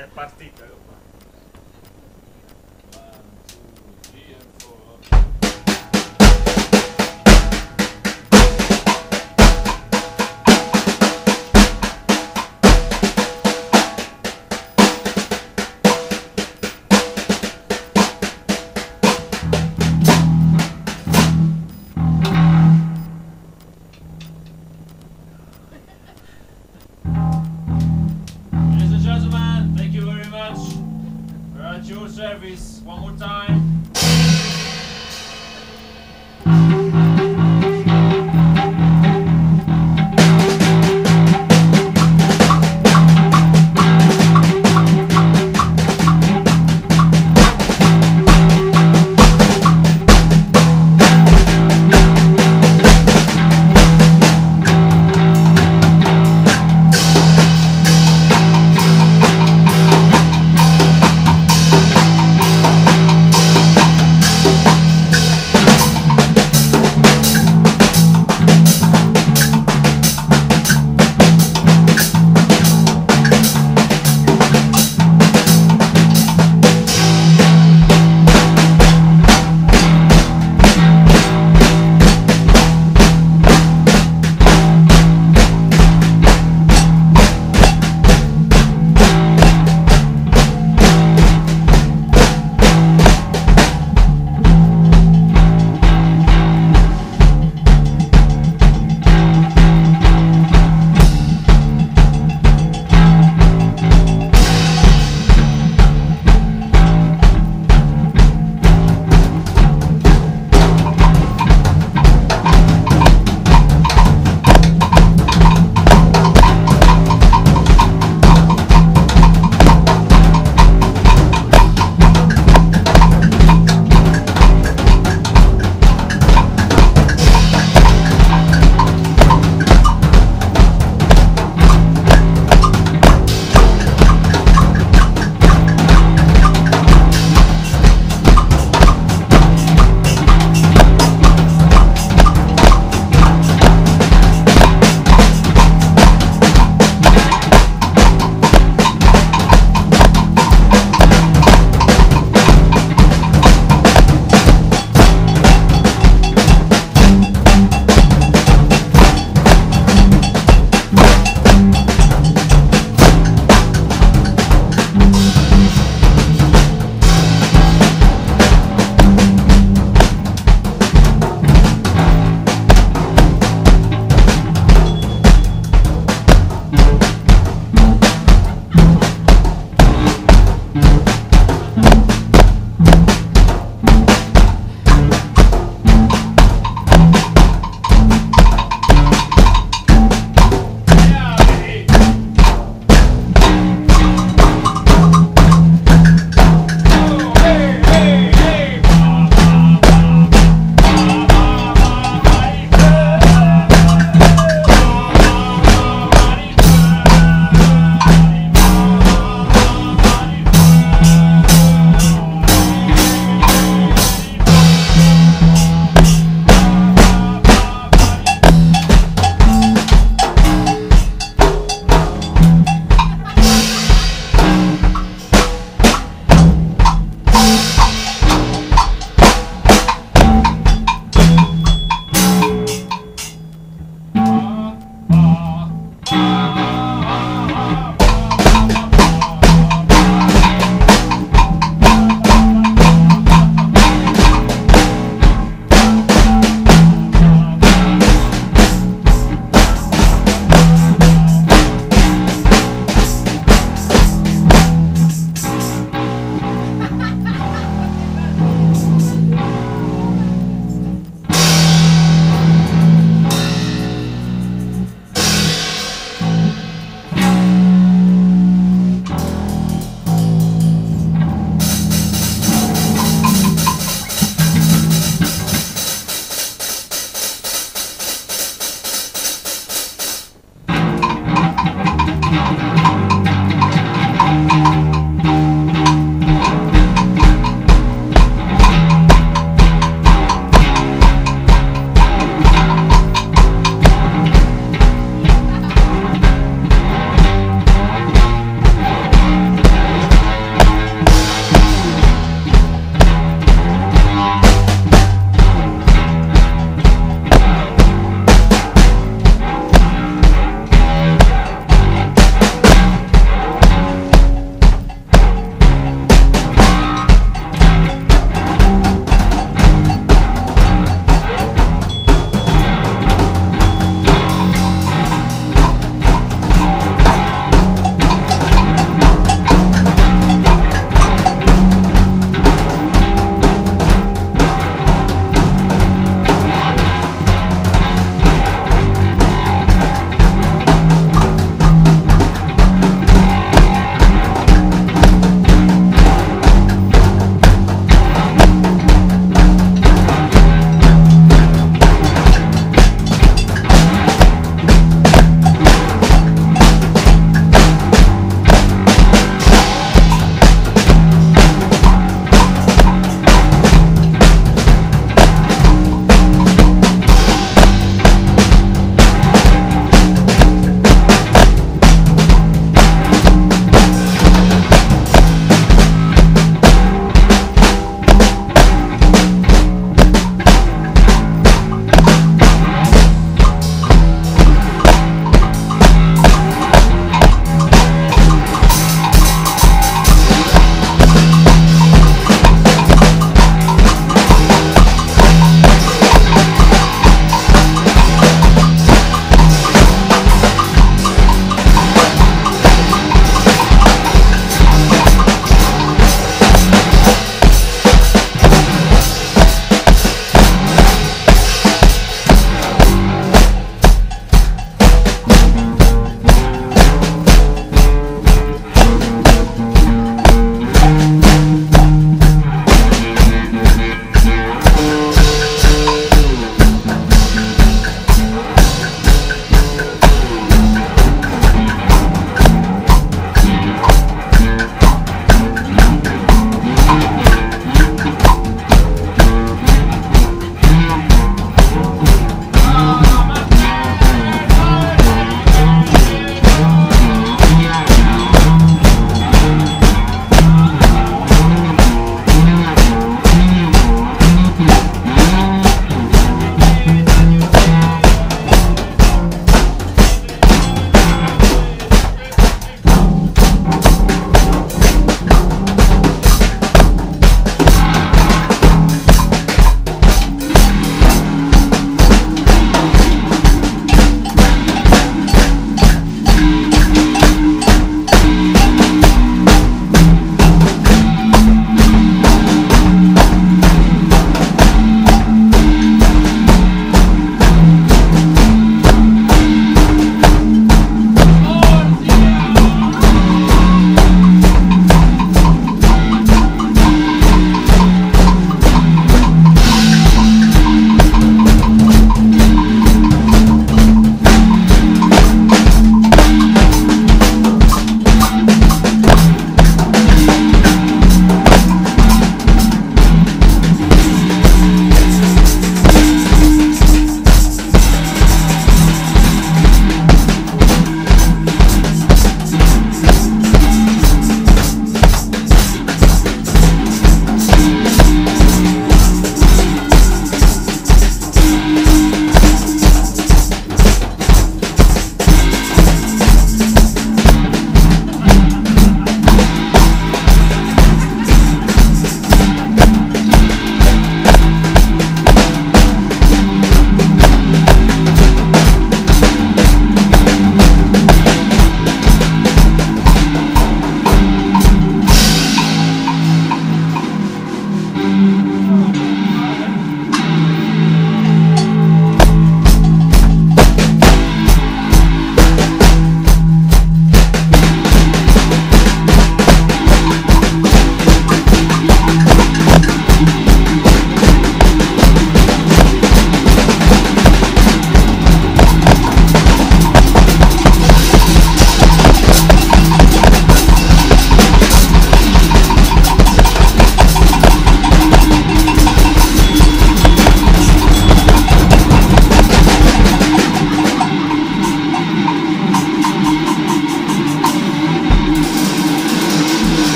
È partita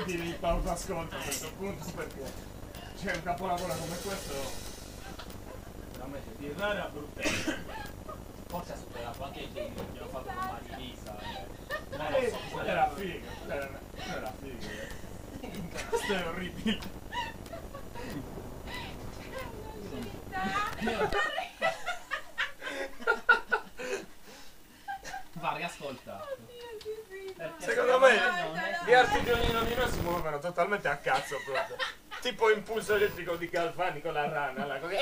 dire di pausa ascolto a questo punto perché c'è un capolavoro come questo. Veramente, di rara bruttezza. Forse ha superato anche il video che ho fatto con Marilisa. eh. Eh, so, era figa, quella era, era figa. eh. Questo è orribile. Va, riascolta. Secondo me gli arti di ognuno di noi si muovono totalmente a cazzo proprio. Tipo impulso elettrico di Galvani con la rana, là, così.